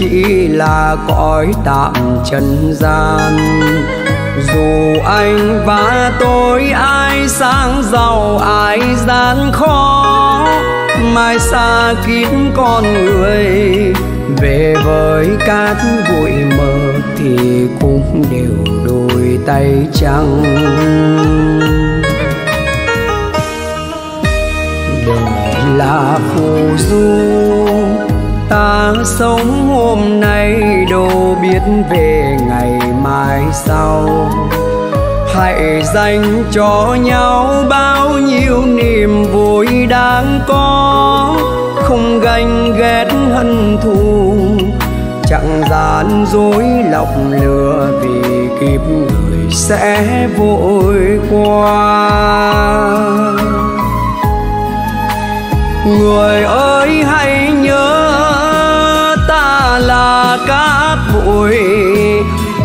chỉ là cõi tạm trần gian. Dù anh và tôi ai sang giàu, ai gian khó, mai xa kín con người. Về với cát bụi mờ thì cũng đều đôi tay trắng. Đời là phù du ta sống hôm nay, đâu biết về ngày mai sau. Hãy dành cho nhau bao nhiêu niềm vui đáng có. Không ganh ghét hận thù, chẳng gian dối lọc lừa vì kịp người sẽ vội qua. Người ơi, hãy nhớ là cát bụi,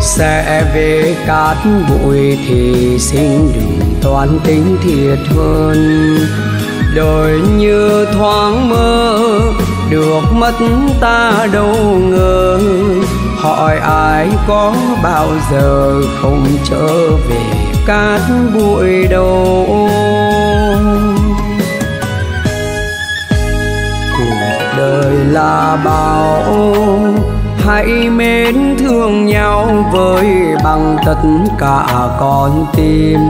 sẽ về cát bụi thì sinh đừng toán tính thiệt hơn. Đời như thoáng mơ, được mất ta đâu ngờ. Hỏi ai có bao giờ không trở về cát bụi đâu. Đời là bao. Hãy mến thương nhau với bằng tất cả con tim.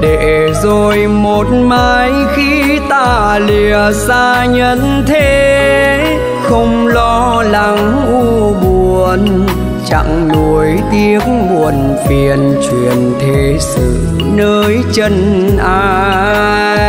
Để rồi một mai khi ta lìa xa nhân thế, không lo lắng u buồn, chẳng nuối tiếc buồn phiền truyền thế sự nơi chân ai.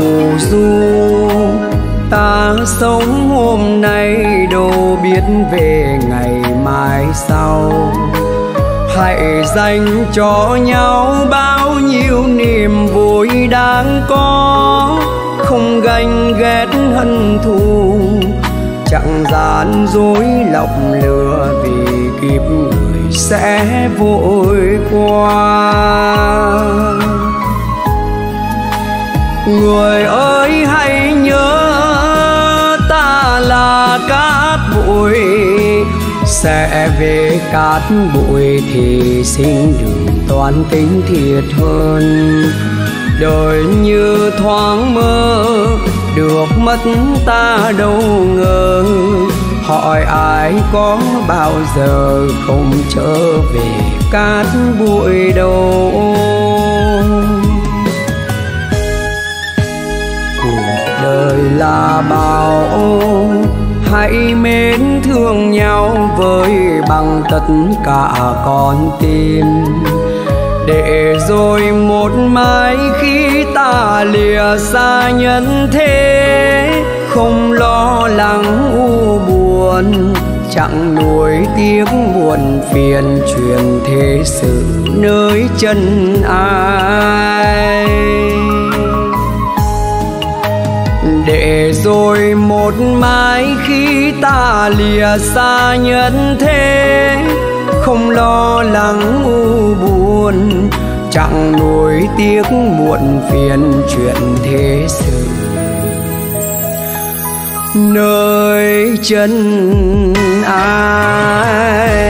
Phù du ta sống hôm nay đâu biết về ngày mai sau. Hãy dành cho nhau bao nhiêu niềm vui đáng có. Không ganh ghét hận thù, chẳng gian dối lọc lừa vì kịp người sẽ vội qua người ơi, hãy nhớ ta là cát bụi. Sẽ về cát bụi thì xin đừng toán tính thiệt hơn. Đời như thoáng mơ, được mất ta đâu ngờ. Hỏi ai có bao giờ không trở về cát bụi đâu. Đời là bao hãy mến thương nhau với bằng tất cả con tim. Để rồi một mai khi ta lìa xa nhân thế, không lo lắng u buồn, chẳng nuối tiếc buồn phiền truyền thế sự nơi chân ai để rồi một mai khi ta lìa xa nhân thế, không lo lắng u buồn, chẳng nuối tiếc muộn phiền chuyện thế sự. Nơi chân ai?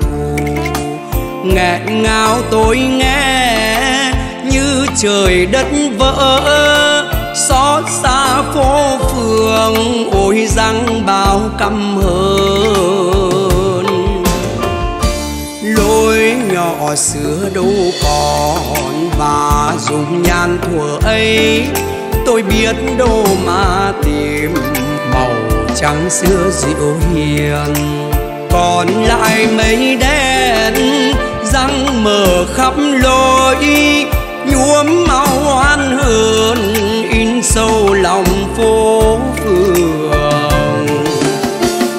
Thù. Nghẹn ngào tôi nghe, như trời đất vỡ. Xót xa phố phường, ôi răng bao căm hờn. Lối nhỏ xưa đâu còn và dùng nhan thuở ấy. Tôi biết đâu mà tìm, màu trắng xưa dịu hiền còn lại mây đen, răng mở khắp lối, nhuốm máu oan hờn in sâu lòng phố phường.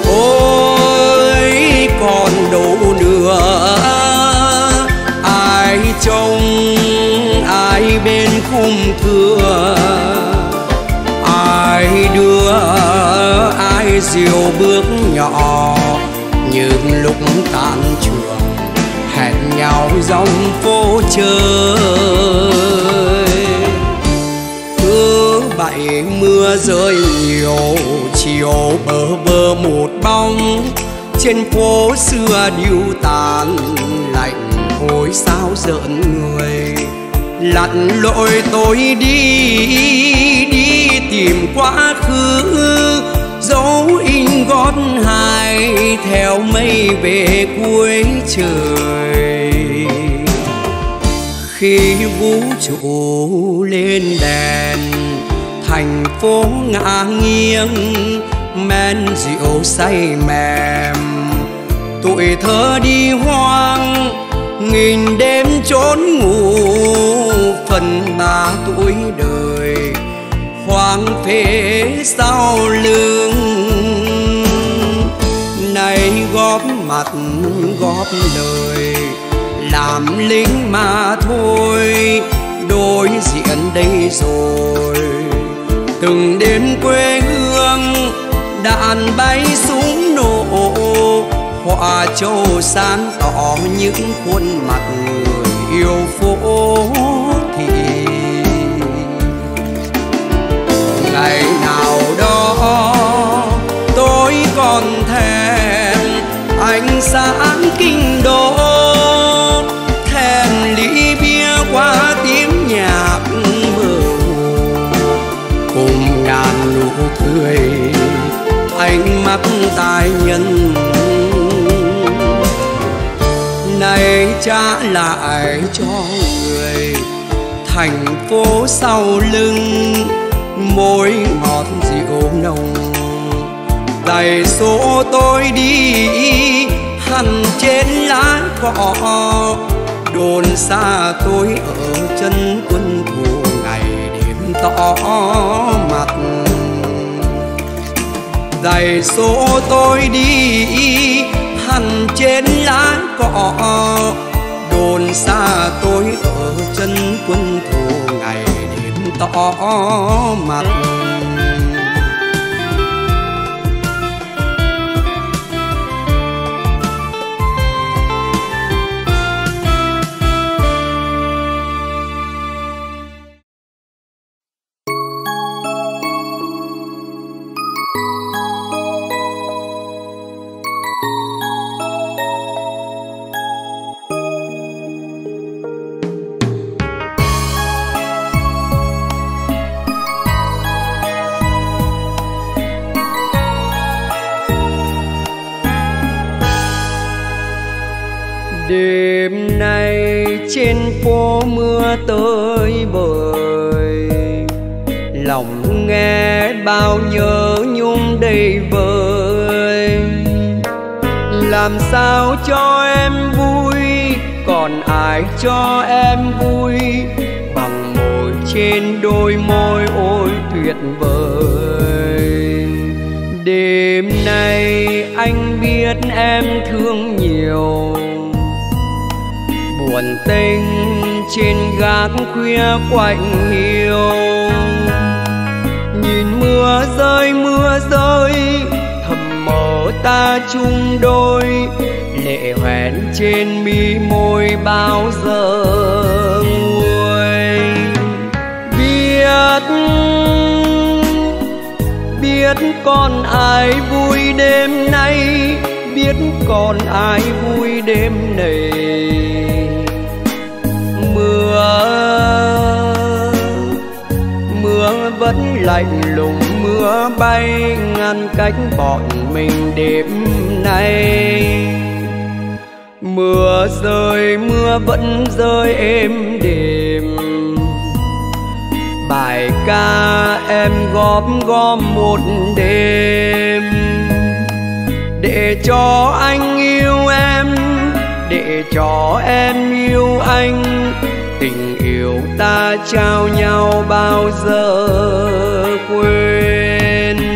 Ôi, còn đâu nữa, ai trông, ai bên khung cửa ai đưa, ai diều bước nhỏ lúc tan trường, hẹn nhau dòng phố chơi. Thứ bảy mưa rơi nhiều, chiều bờ bờ một bóng. Trên phố xưa điêu tàn, lạnh hồi sao giận người. Lặn lội tôi đi đi tìm quá khứ, dấu ý hai theo mây về cuối trời. Khi vũ trụ lên đèn, thành phố ngã nghiêng, men rượu say mềm. Tuổi thơ đi hoang, nghìn đêm trốn ngủ, phần ba tuổi đời. Hoang phế sau lưng góp mặt, góp lời. Làm lính mà thôi, đối diện đây rồi. Từng đêm quê hương đạn bay súng nổ. Họa châu sáng tỏ những khuôn mặt người yêu phố. Các tài nhân. Này trả lại cho người thành phố sau lưng môi ngọt rượu nồng? Đầy số tôi đi, hằn trên lá cỏ đồn xa tôi ở chân quân thù ngày đêm tỏ mặt đầy số tôi đi, hằn trên lá cỏ đồn xa tôi ở chân quân thù ngày đêm tỏ mặt. Tới bời. Lòng nghe bao nhớ nhung đầy vơi làm sao cho em vui, còn ai cho em vui bằng môi trên đôi môi ôi tuyệt vời. Đêm nay anh biết em thương nhiều, buồn tình trên gác khuya quạnh hiu. Nhìn mưa rơi mưa rơi, thầm mơ ta chung đôi lệ hoen trên mi môi bao giờ nguôi. Biết biết còn ai vui đêm nay, biết còn ai vui đêm này. Lạnh lùng mưa bay ngăn cách bọn mình đêm nay. Mưa rơi, mưa vẫn rơi êm đềm. Bài ca em góp gom một đêm. Để cho anh yêu em, để cho em yêu anh tình yêu ta trao nhau bao giờ quên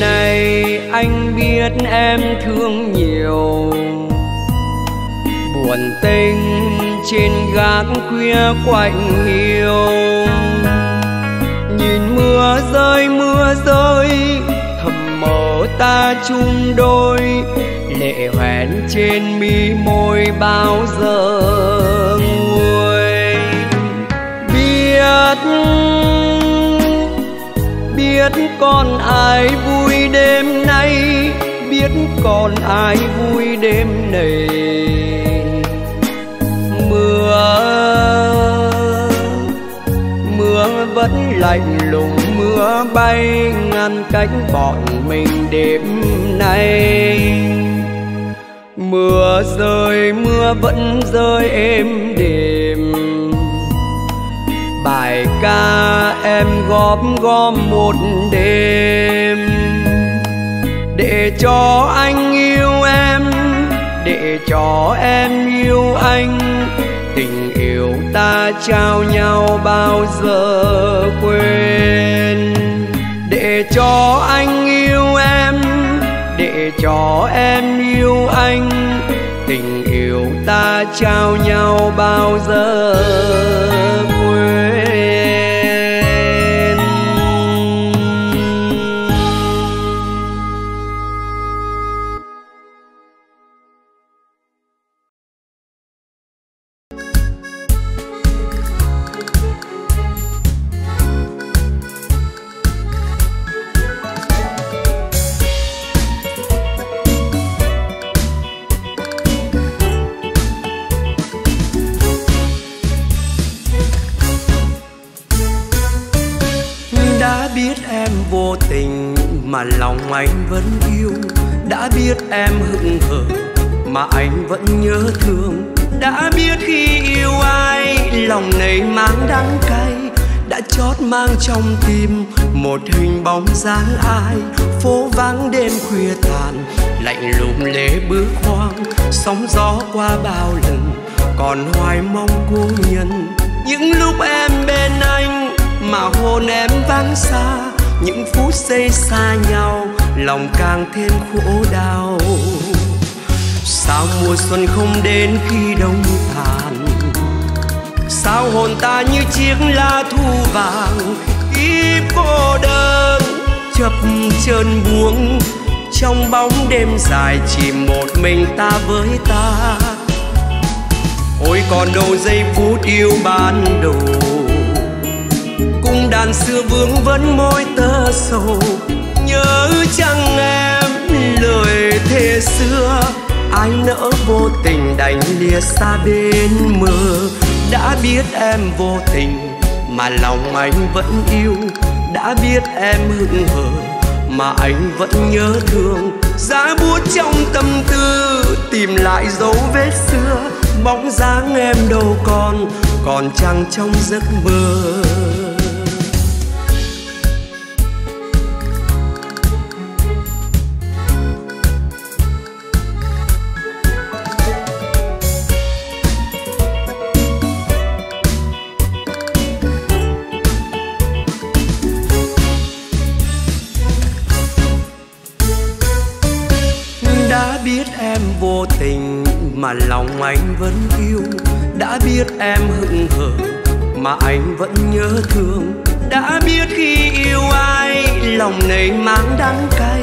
này nay anh biết em thương nhiều. Buồn tình trên gác khuya quạnh hiu. Nhìn mưa rơi mưa rơi, thầm mơ ta chung đôi. Lệ hoen trên mi môi bao giờ nguôi? Biết biết còn ai vui đêm nay, biết còn ai vui đêm này mưa mưa vẫn lạnh lùng, mưa bay ngăn cách bọn mình đêm nay. Mưa rơi, mưa vẫn rơi êm đềm bài ca em góp gom một đêm. Để cho anh yêu em, để cho em yêu anh. Tình yêu ta trao nhau bao giờ quên. Để cho anh yêu em, để cho em yêu anh. Tình yêu ta trao nhau bao giờ biết em vô tình mà lòng anh vẫn yêu. Đã biết em hững hờ mà anh vẫn nhớ thương. Đã biết khi yêu ai, lòng này mang đắng cay. Đã chót mang trong tim một hình bóng dáng ai. Phố vắng đêm khuya tàn, lạnh lùng lễ bước hoang. Sóng gió qua bao lần, còn hoài mong cô nhân. Những lúc em bên anh mà hôn em vắng xa, những phút giây xa nhau, lòng càng thêm khổ đau. Sao mùa xuân không đến khi đông tàn sao hồn ta như chiếc lá thu vàng? Khi cô đơn chập chờn buông, trong bóng đêm dài chỉ một mình ta với ta. Ôi còn đâu giây phút yêu ban đầu? Đàn xưa vương vẫn môi tơ sầu. Nhớ chăng em lời thề xưa, ai nỡ vô tình đành lìa xa bên mưa đã biết em vô tình mà lòng anh vẫn yêu. Đã biết em hững hờ mà anh vẫn nhớ thương. Giá buốt trong tâm tư tìm lại dấu vết xưa. Bóng dáng em đâu còn còn chăng trong giấc mơ. Vẫn yêu. Đã biết em hững hờ, mà anh vẫn nhớ thương. Đã biết khi yêu ai, lòng này mang đắng cay.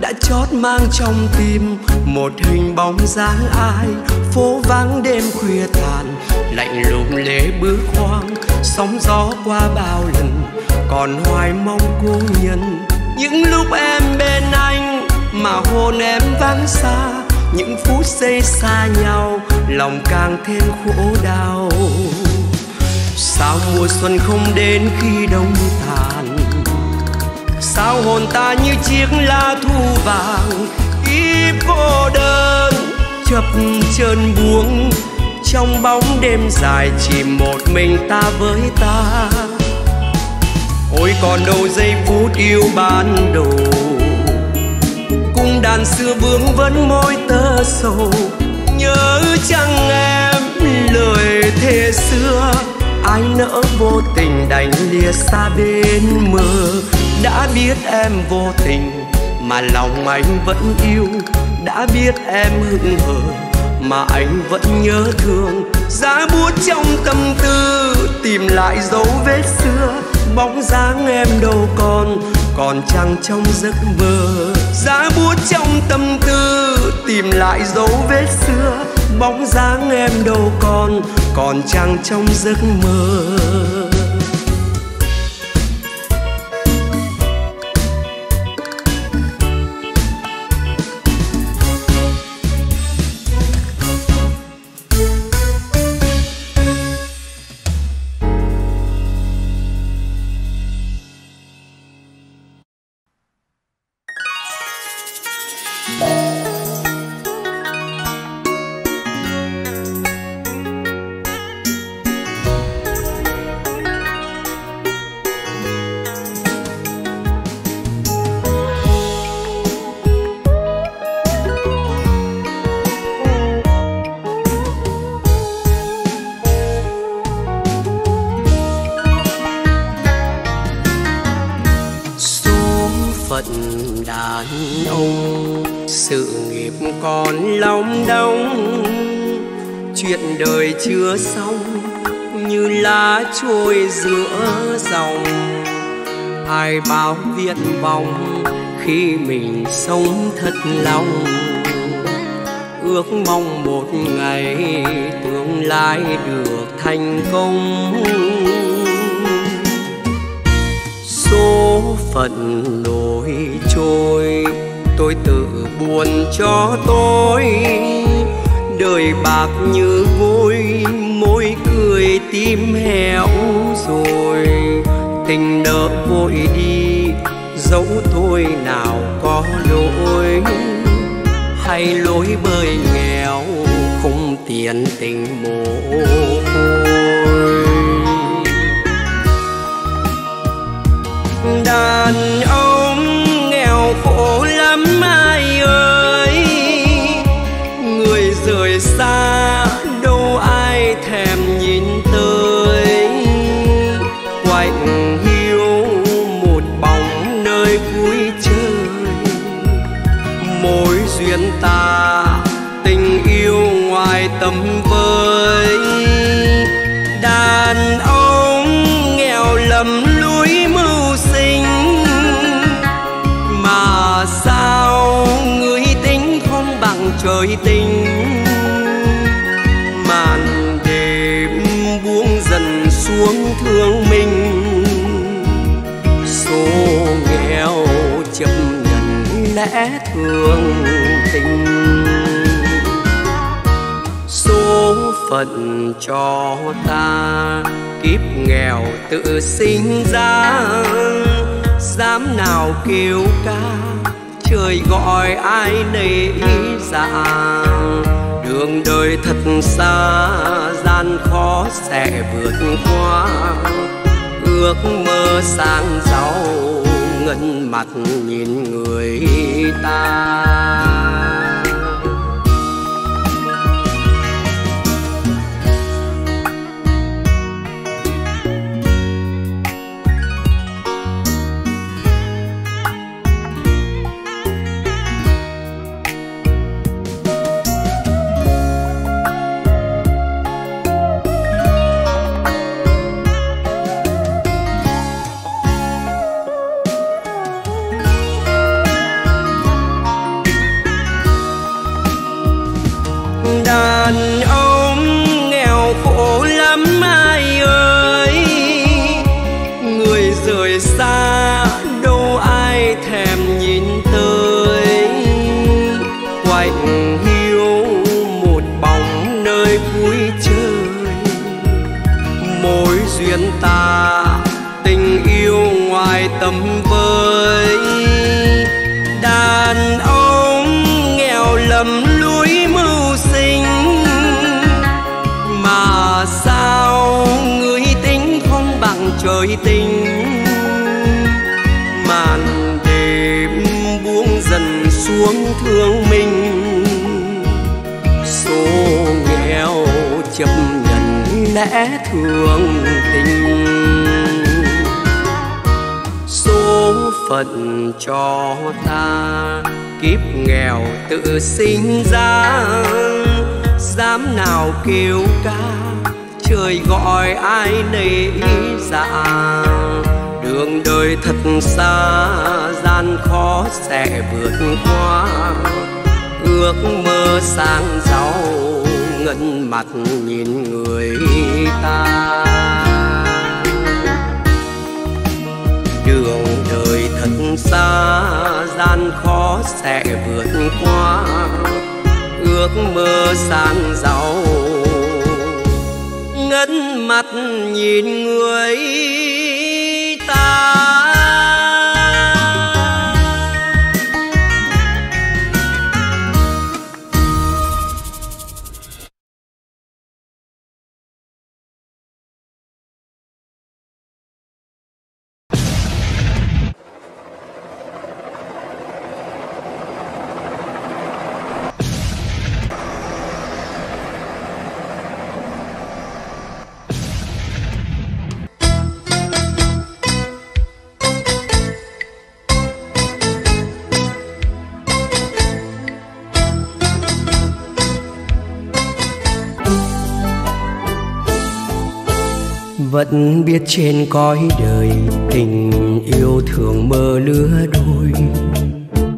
Đã chót mang trong tim một hình bóng dáng ai. Phố vắng đêm khuya tàn, lạnh lùng lễ bước hoang sóng gió qua bao lần, còn hoài mong cô nhân. Những lúc em bên anh, mà hôn em vắng xa. Những phút giây xa nhau lòng càng thêm khổ đau. Sao mùa xuân không đến khi đông tàn? Sao hồn ta như chiếc lá thu vàng? Ít cô đơn chập chờn buông. Trong bóng đêm dài chỉ một mình ta với ta. Ôi, còn đâu giây phút yêu ban đầu. Cung đàn xưa vương vẫn môi tơ sầu nhớ chăng em lời thề xưa? Anh nỡ vô tình đành lìa xa bên mơ đã biết em vô tình mà lòng anh vẫn yêu. Đã biết em hững hờ mà anh vẫn nhớ thương. Giá buốt trong tâm tư tìm lại dấu vết xưa. Bóng dáng em đâu còn còn chẳng trong giấc mơ giá búa trong tâm tư, tìm lại dấu vết xưa. Bóng dáng em đâu còn còn chàng trong giấc mơ. Phận đàn ông. Sự nghiệp còn long đong, chuyện đời chưa xong, như lá trôi giữa dòng. Ai bảo viện vọng khi mình sống thật lòng. Ước mong một ngày tương lai được thành công. Số phận đổi trôi. Tôi tự buồn cho tôi. Đời bạc như vôi, môi cười tim héo rồi. Tình nợ vội đi, dẫu tôi nào có lỗi. Hay lối bơi nghèo, không tiền tình mồ côi đàn phận cho ta. Kiếp nghèo tự sinh ra, dám nào kêu ca, trời gọi ai nấy dạ đường đời thật xa, gian khó sẽ vượt qua. Ước mơ sang giàu, ngân mặt nhìn người ta. Thương tình. Số phận cho ta, kiếp nghèo tự sinh ra. Dám nào kêu ca, trời gọi ai nấy dạ. Đường đời thật xa, gian khó sẽ vượt qua. Ước mơ sang giàu ngân mặt nhìn người ta. Đường đời thật xa, gian khó sẽ vượt qua. Ước mơ sang giàu ngân mặt nhìn người ta. Vẫn biết trên cõi đời tình yêu thường mơ lứa đôi.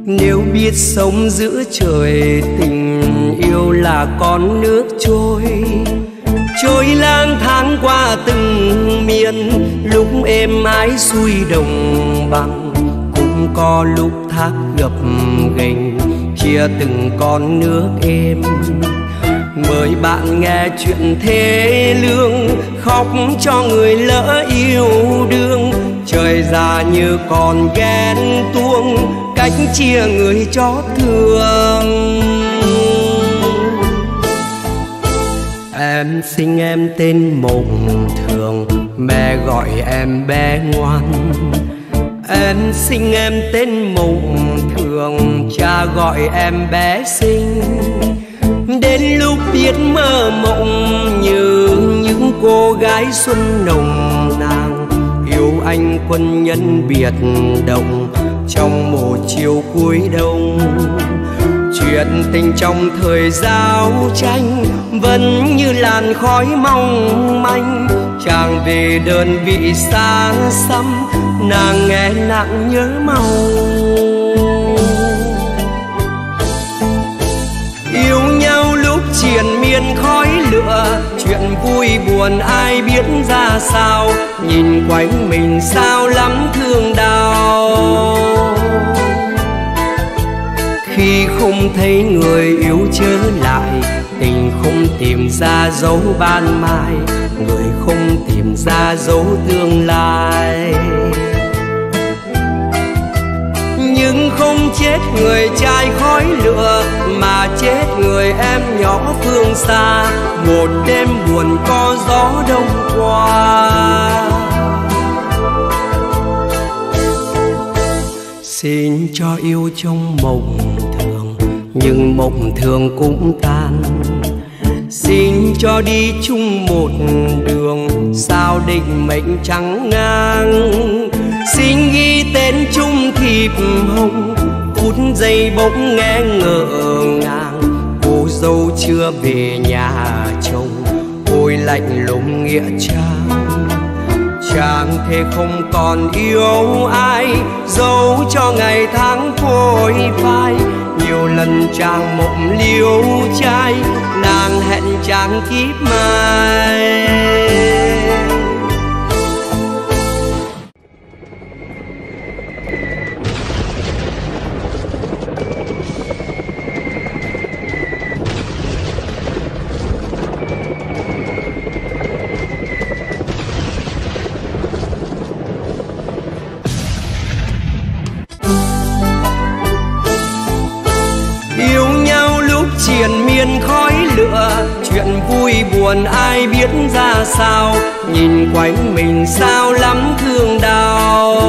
Nếu biết sống giữa trời, tình yêu là con nước trôi. Trôi lang thang qua từng miền, lúc êm ái xuôi đồng bằng. Cũng có lúc thác gập ghềnh chia từng con nước êm người bạn nghe chuyện thế lương, khóc cho người lỡ yêu đương. Trời già như còn ghen tuông, cách chia người cho thương. Em sinh em tên mộng thường, mẹ gọi em bé ngoan. Em sinh em tên mộng thường, cha gọi em bé xinh đến lúc biết mơ mộng như những cô gái xuân nồng nàn yêu anh quân nhân biệt động trong một chiều cuối đông. Chuyện tình trong thời giao tranh vẫn như làn khói mong manh. Chàng về đơn vị xa xăm, nàng nghe nặng nhớ mong triền miên khói lửa. Chuyện vui buồn ai biết ra sao? Nhìn quanh mình sao lắm thương đau. Khi không thấy người yêu trở lại, tình không tìm ra dấu ban mai. Người không tìm ra dấu tương lai. Chết người trai khói lửa, mà chết người em nhỏ phương xa. Một đêm buồn có gió đông qua. Xin cho yêu trong mộng thường, nhưng mộng thường cũng tan. Xin cho đi chung một đường, sao định mệnh trắng ngang. Xin ghi tên chung thiệp hồng phút giây bỗng nghe ngỡ ngàng. Cô dâu chưa về nhà chồng, ôi lạnh lùng nghĩa trang. Chàng thế không còn yêu ai, dấu cho ngày tháng phôi phai. Nhiều lần chàng mộng liêu trai, nàng hẹn chàng kiếp mai. Sao? Nhìn quanh mình sao lắm thương đau?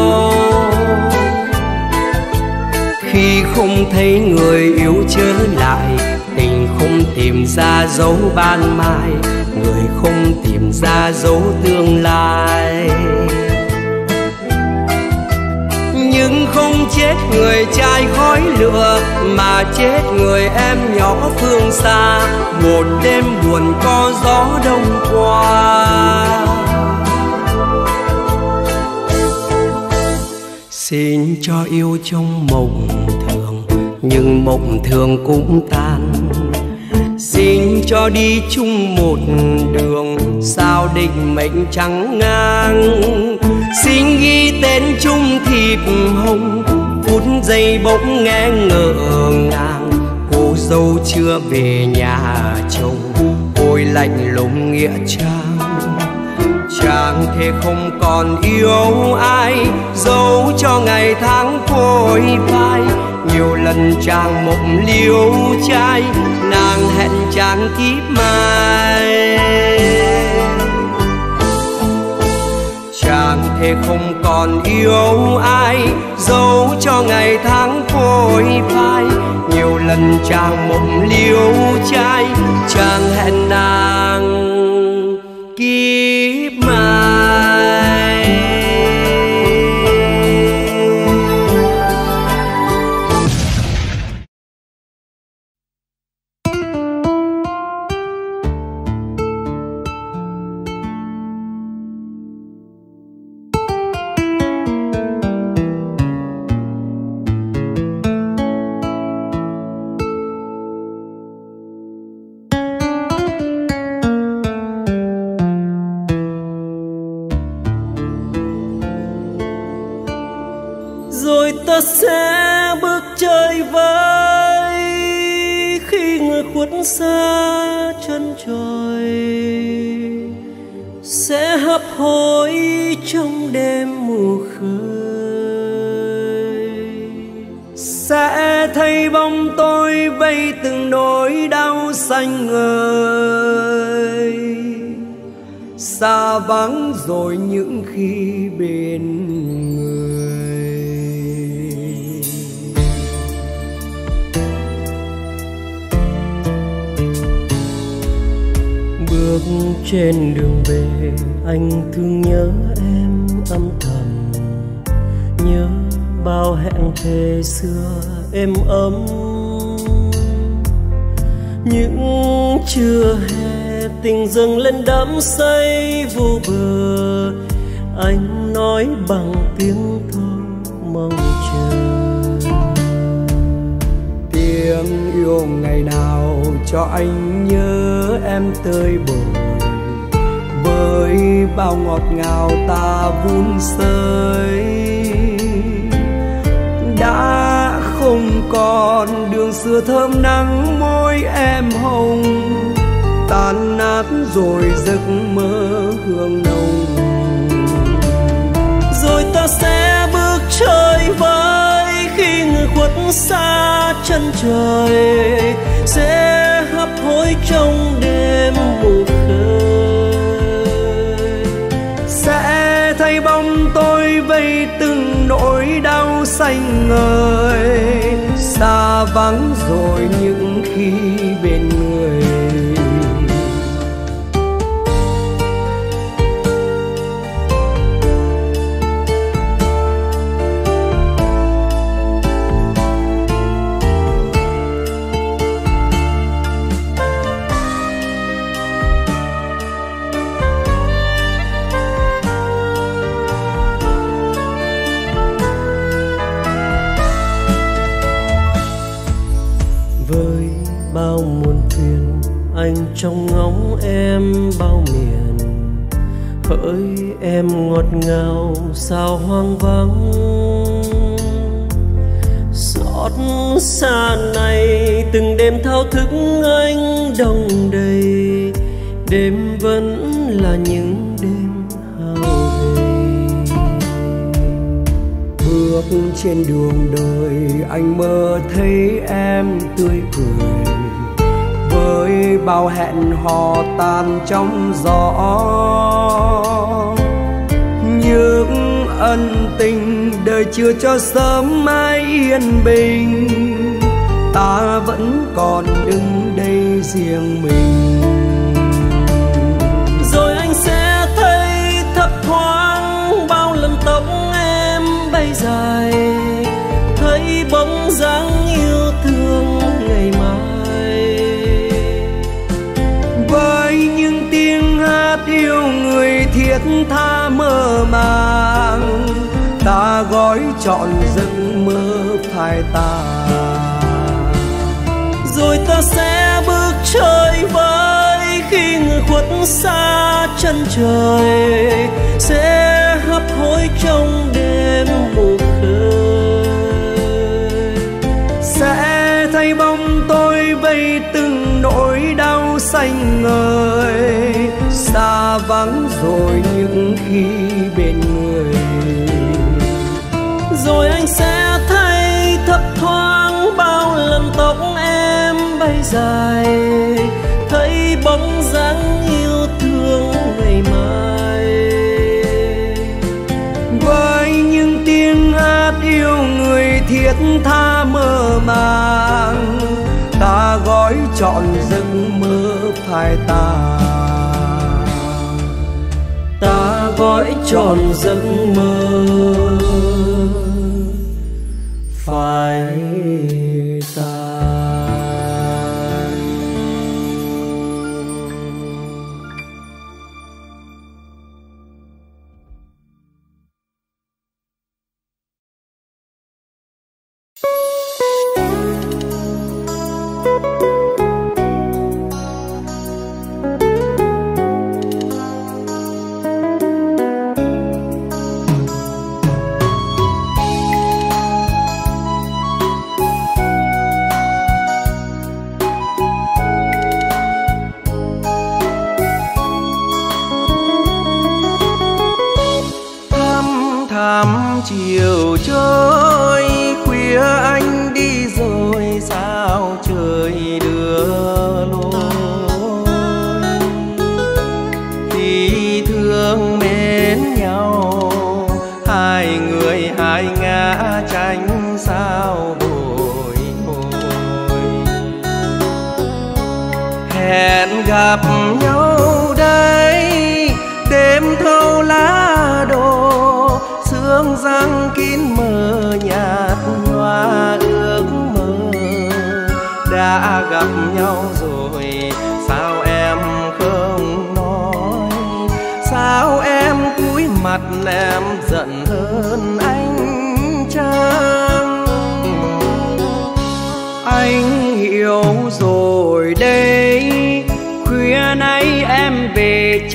Khi không thấy người yêu trở lại, tình không tìm ra dấu ban mai, người không tìm ra dấu tương lai. Chết người trai khói lửa, mà chết người em nhỏ phương xa. Một đêm buồn có gió đông qua. Xin cho yêu trong mộng thường, nhưng mộng thường cũng tan. Xin cho đi chung một đường, sao định mệnh chẳng ngang. Xin ghi tên chung thiệp hồng phút giây bỗng nghe ngỡ ngàng cô dâu chưa về nhà, chồng ôi lạnh lùng nghĩa trang. Chàng thế không còn yêu ai, dấu cho ngày tháng phôi phai. Nhiều lần chàng mộng liêu trai, nàng hẹn chàng kiếp mai. Thề không còn yêu ai, dấu cho ngày tháng phôi phai. Nhiều lần chàng mộng liêu trai, chàng hẹn nàng thời xưa êm ấm. Những trưa hè tình dâng lên đắm say vô bờ, anh nói bằng tiếng thơ mong chờ. Tiếng yêu ngày nào cho anh nhớ em tươi bồi với bao ngọt ngào ta vun sới đã không còn đường xưa thơm nắng, môi em hồng tan nát rồi giấc mơ hương nồng. Rồi ta sẽ bước chơi vơi khi người khuất xa chân trời, sẽ hấp hối trong đêm mù xanh ngời xa vắng rồi những khi anh trông ngóng em bao miền. Hỡi em ngọt ngào, sao hoang vắng. Xót xa này từng đêm thao thức anh đông đầy. Đêm vẫn là những đêm hao bước trên đường đời, anh mơ thấy em tươi cười bao hẹn hò tan trong gió. Những ân tình đời chưa cho sớm mai yên bình, ta vẫn còn đứng đây riêng mình. Rồi anh sẽ thấy thấp thoáng bao lần tóc em bay dài, thấy bóng dáng thiết tha mơ màng, ta gói trọn giấc mơ phai tàn. Rồi ta sẽ bước chơi vơi khi người khuất xa chân trời, sẽ vắng rồi những khi bên người. Rồi anh sẽ thấy thấp thoáng bao lần tóc em bay dài, thấy bóng dáng yêu thương ngày mai. Với những tiếng hát yêu người thiết tha mơ màng, ta gói trọn giấc mơ phai tàn. Cõi tròn giấc mơ.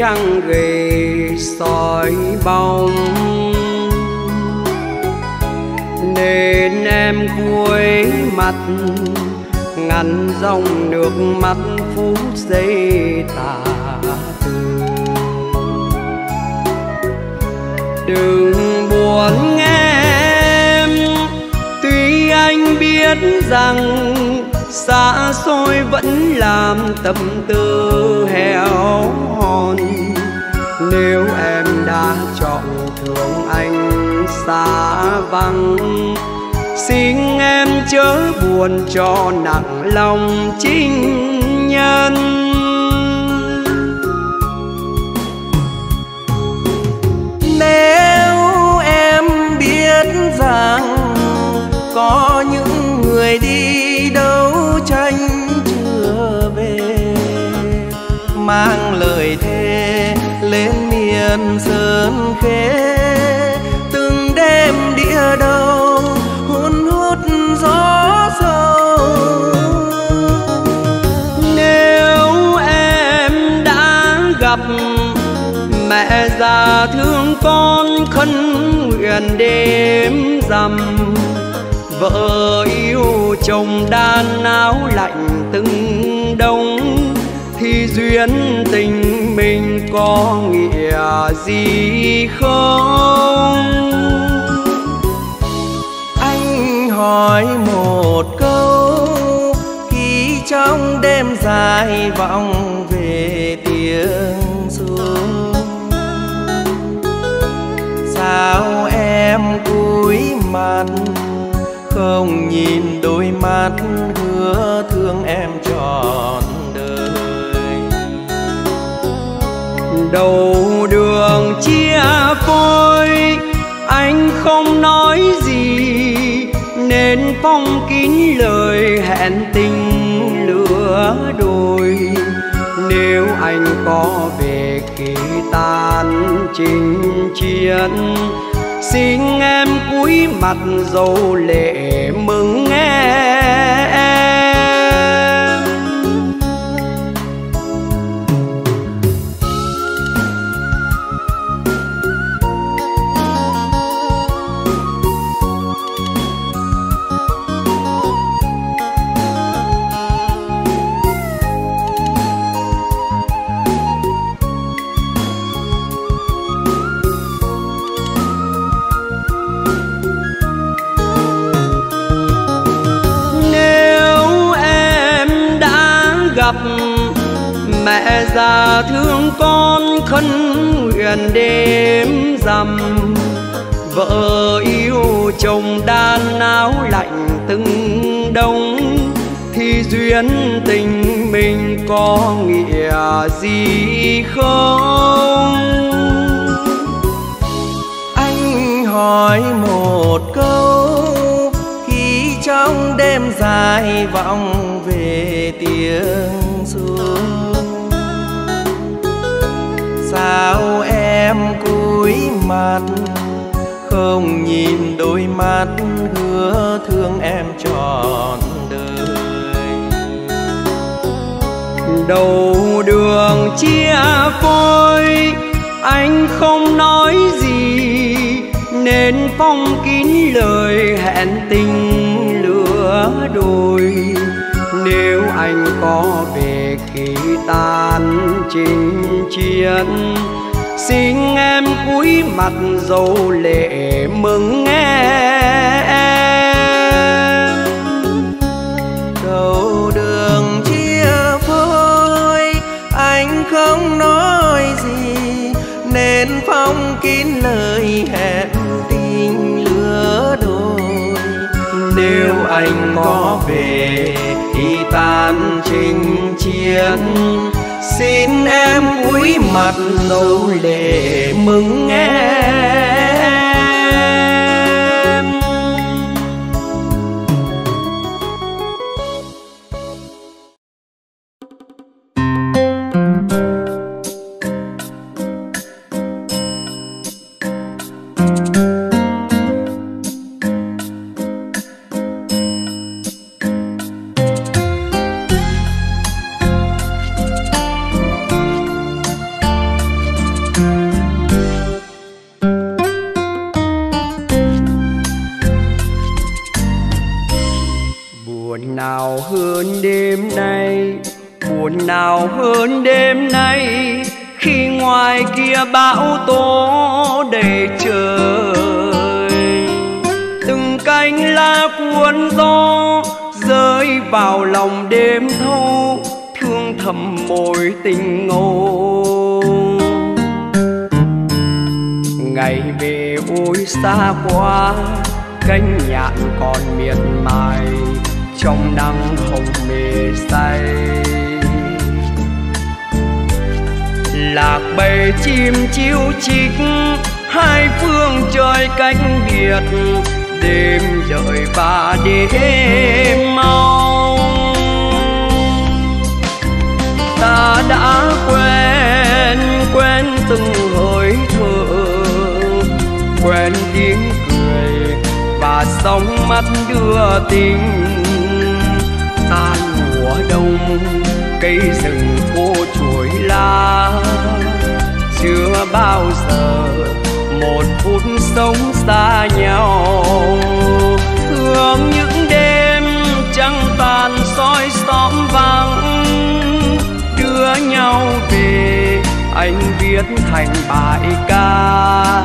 trăng gầy soi bóng. Nên em cuối mặt, ngăn dòng nước mắt phút giây tà từ. Đừng buồn nghe em, tuy anh biết rằng xa xôi vẫn làm tâm tư héo hon. Nếu em đã chọn thương anh xa vắng, xin em chớ buồn cho nặng lòng chính nhân. Nếu em biết rằng có những người đi mang lời thề lên miền sơn khê từng đêm đĩa đầu, hun hút gió sầu nếu em đã gặp mẹ già thương con khấn nguyện đêm rằm, vợ yêu chồng đan áo lạnh từng đông thì duyên tình mình có nghĩa gì không? Anh hỏi một câu, khi trong đêm dài vọng về tiếng xuống sao em cúi mặt, không nhìn đôi mắt hứa thương em tròn đầu đường chia phôi. Anh không nói gì, nên phong kín lời hẹn tình lửa đôi nếu anh có về kỳ tan trình chiến, xin em cúi mặt dầu lệ mừng em già thương con khấn nguyện đêm rằm. Vợ yêu chồng đan áo lạnh từng đông, thì duyên tình mình có nghĩa gì không? Anh hỏi một câu, khi trong đêm dài vọng về tiếng sao em cúi mặt, không nhìn đôi mắt hứa thương em trọn đời. Đầu đường chia phôi, anh không nói gì, nên phong kín lời hẹn tình lửa đôi. Nếu anh có Tàn chinh chiến. Xin em cúi mặt dấu lệ mừng em. Đầu đường chia phôi, anh không nói gì nên phong kín lời hẹn tình lứa đôi. Nếu anh có về thì tan trình xin em cúi mặt dấu lệ mừng em. Trong nắng hồng mê say. Lạc bầy chim chiêu chích, hai phương trời cách biệt. Đêm đợi và đêm mong. Ta đã quen quen từng hơi thở. Quen tiếng cười và sóng mắt đưa tình tan mùa đông, cây rừng khô chuối lá chưa bao giờ một phút sống xa nhau. Thương những đêm trăng tàn soi xóm vắng. Đưa nhau về, anh viết thành bài ca.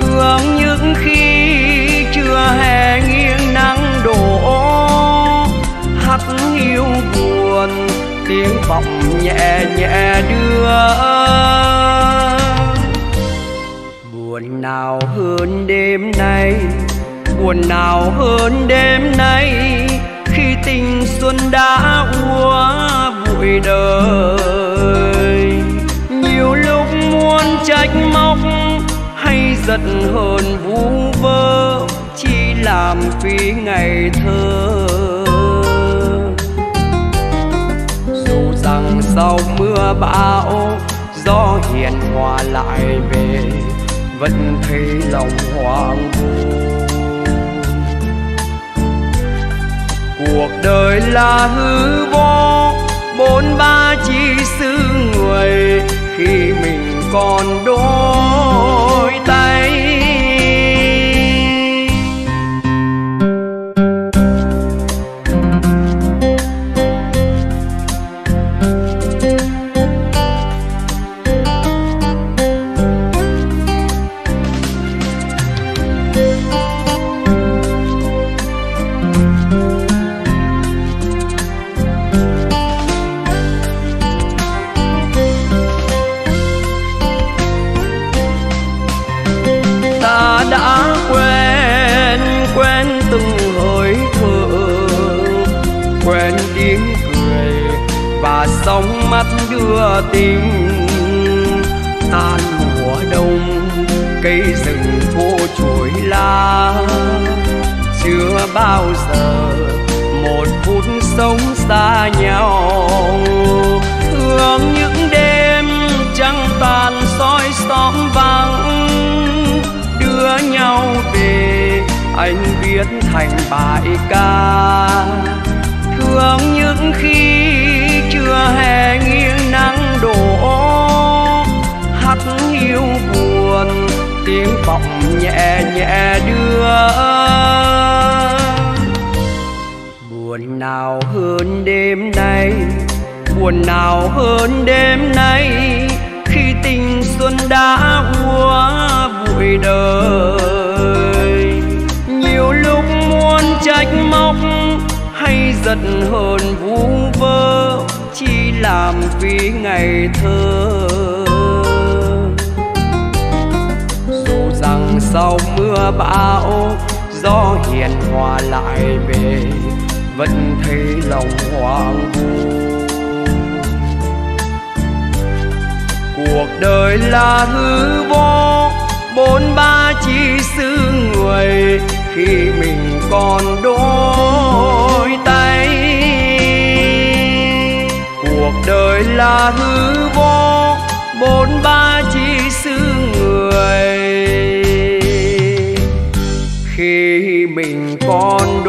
Thương những khi chưa hè vọng nhẹ nhẹ đưa. Buồn nào hơn đêm nay, buồn nào hơn đêm nay, khi tình xuân đã úa vội đời. Nhiều lúc muốn trách móc hay giận hờn vu vơ, chỉ làm phí ngày thơ. Rằng sau mưa bão, gió hiền hòa lại về, vẫn thấy lòng hoang vu. Cuộc đời là hư vô, bốn ba chỉ xứ người, khi mình còn buồn nào hơn đêm nay, buồn nào hơn đêm nay, khi tình xuân đã úa bụi đời. Nhiều lúc muốn trách móc hay giật hờn vu vơ, chỉ làm vì ngày thơ. Dù rằng sau mưa bão, gió hiền hòa lại về vẫn thấy lòng hoang vu. Cuộc đời là hư vô, bốn ba chỉ xứ người khi mình còn đôi tay. Cuộc đời là hư vô, bốn ba chỉ xứ người khi mình còn